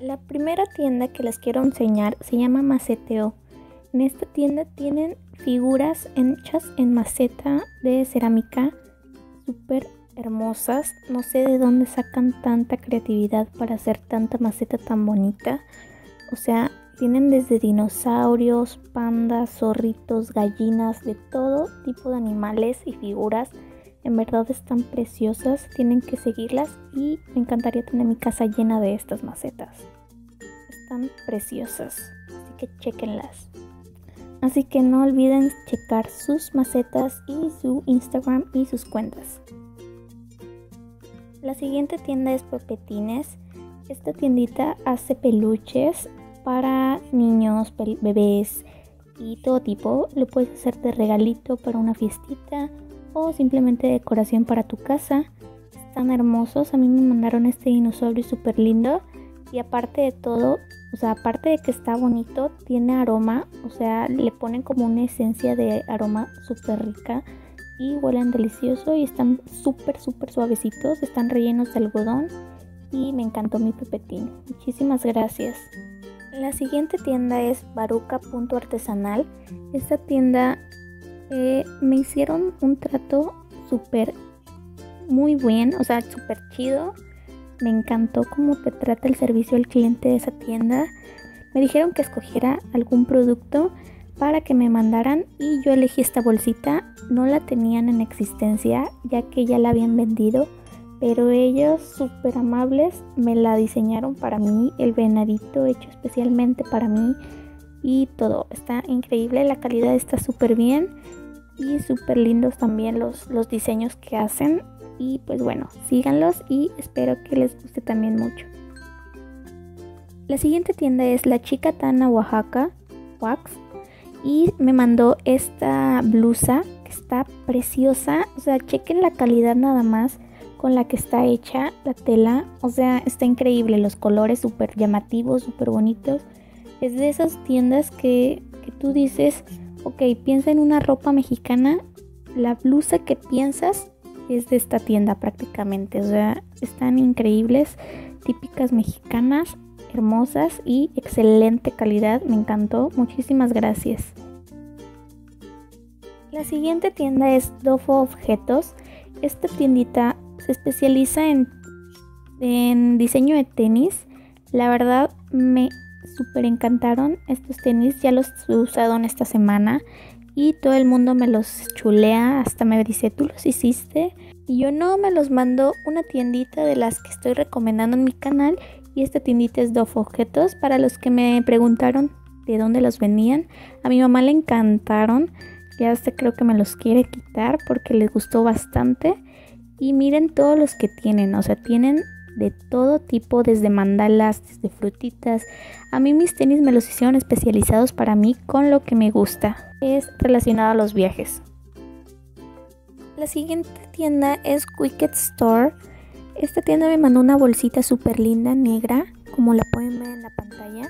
La primera tienda que les quiero enseñar se llama Maceteo. En esta tienda tienen figuras hechas en maceta de cerámica súper hermosas. No sé de dónde sacan tanta creatividad para hacer tanta maceta tan bonita. O sea, tienen desde dinosaurios, pandas, zorritos, gallinas, de todo tipo de animales y figuras. En verdad están preciosas, tienen que seguirlas y me encantaría tener mi casa llena de estas macetas. Están preciosas, así que chequenlas. Así que no olviden checar sus macetas y su Instagram y sus cuentas. La siguiente tienda es Pepetines. Esta tiendita hace peluches para niños, bebés y todo tipo. Lo puedes hacer de regalito para una fiestita o simplemente decoración para tu casa. Están hermosos. A mí me mandaron este dinosaurio súper lindo. Y aparte de todo, o sea, aparte de que está bonito, tiene aroma. O sea, le ponen como una esencia de aroma súper rica. Y huelen delicioso y están súper, súper suavecitos. Están rellenos de algodón. Y me encantó mi pepetín. Muchísimas gracias. La siguiente tienda es baruca.artesanal. Esta tienda me hicieron un trato súper muy bien, o sea, súper chido. Me encantó cómo te trata el servicio al cliente de esa tienda. Me dijeron que escogiera algún producto para que me mandaran y yo elegí esta bolsita. No la tenían en existencia ya que ya la habían vendido, pero ellos súper amables me la diseñaron para mí, el venadito hecho especialmente para mí y todo. Está increíble, la calidad está súper bien y súper lindos también los, los diseños que hacen. Y pues bueno, síganlos y espero que les guste también mucho. La siguiente tienda es La Chica Tana Oaxaca Wax y me mandó esta blusa que está preciosa. O sea, chequen la calidad nada más con la que está hecha la tela. O sea, está increíble. Los colores súper llamativos, súper bonitos. Es de esas tiendas que, que tú dices, ok, piensa en una ropa mexicana. La blusa que piensas es de esta tienda prácticamente. O sea, están increíbles, típicas mexicanas, hermosas y excelente calidad. Me encantó. Muchísimas gracias. La siguiente tienda es Dofo Objetos. Esta tiendita se especializa en, en diseño de tenis. La verdad me súper encantaron estos tenis. Ya los he usado en esta semana y todo el mundo me los chulea. Hasta me dice, ¿tú los hiciste? Y yo no, me los mando una tiendita de las que estoy recomendando en mi canal. Y esta tiendita es Dove Objetos. Para los que me preguntaron de dónde los venían, a mi mamá le encantaron. Ya hasta creo que me los quiere quitar porque les gustó bastante. Y miren todos los que tienen, o sea, tienen de todo tipo, desde mandalas, desde frutitas. A mí mis tenis me los hicieron especializados para mí con lo que me gusta. Es relacionado a los viajes. La siguiente tienda es Wicked Store. Esta tienda me mandó una bolsita súper linda, negra, como la pueden ver en la pantalla.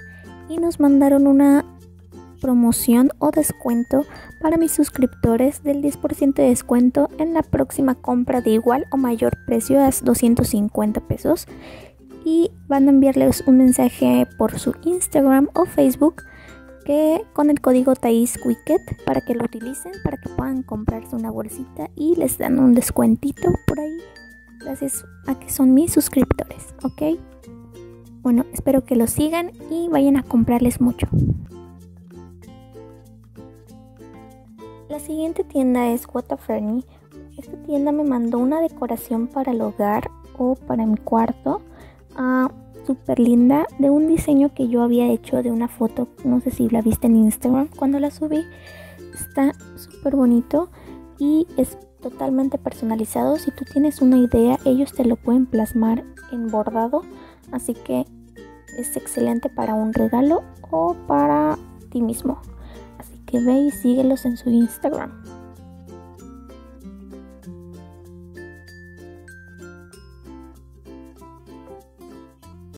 Y nos mandaron una promoción o descuento para mis suscriptores del 10% de descuento en la próxima compra de igual o mayor precio a 250 pesos y van a enviarles un mensaje por su Instagram o Facebook que con el código TAISWICKET para que lo utilicen para que puedan comprarse una bolsita y les dan un descuentito por ahí gracias a que son mis suscriptores, ¿ok? Bueno, espero que lo sigan y vayan a comprarles mucho. La siguiente tienda es Fernie. Esta tienda me mandó una decoración para el hogar o para mi cuarto. Uh, súper linda de un diseño que yo había hecho de una foto. No sé si la viste en Instagram cuando la subí. Está súper bonito y es totalmente personalizado. Si tú tienes una idea, ellos te lo pueden plasmar en bordado. Así que es excelente para un regalo o para ti mismo que ve y síguelos en su Instagram.